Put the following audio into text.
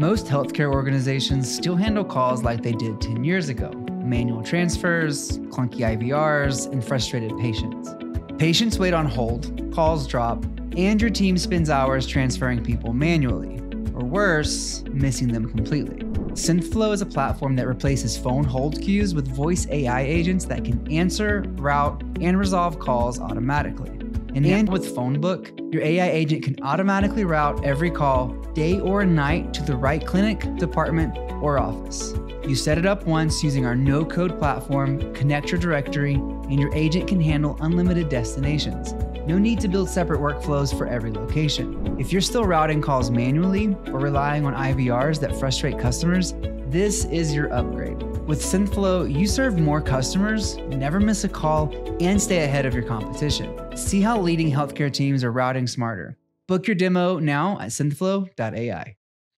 Most healthcare organizations still handle calls like they did 10 years ago manual transfers, clunky IVRs, and frustrated patients. Patients wait on hold, calls drop, and your team spends hours transferring people manually, or worse, missing them completely. Synthflow is a platform that replaces phone hold queues with voice AI agents that can answer, route, and resolve calls automatically. And with PhoneBook, your AI agent can automatically route every call, day or night, to the right clinic, department, or office. You set it up once using our no code platform, connect your directory, and your agent can handle unlimited destinations. No need to build separate workflows for every location. If you're still routing calls manually or relying on IVRs that frustrate customers, this is your upgrade. With Synthflow, you serve more customers, never miss a call, and stay ahead of your competition. See how leading healthcare teams are routing smarter. Book your demo now at synthflow.ai.